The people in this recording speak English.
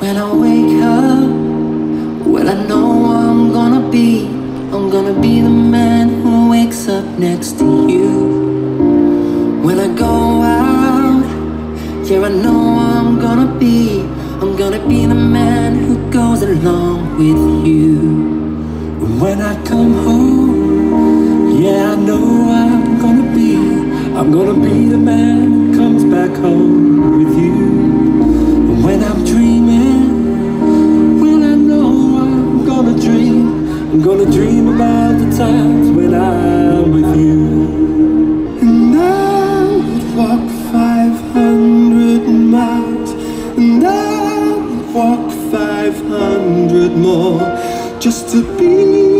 When I wake up, well, I know I'm gonna be. I'm gonna be the man who wakes up next to you. When I go out, yeah, I know I'm gonna be. I'm gonna be the man who goes along with you. When I come home, yeah, I know I'm gonna be. I'm gonna be the man who comes back home with you. when I'm with you. And I would walk 500 miles. And I would walk 500 more Just to be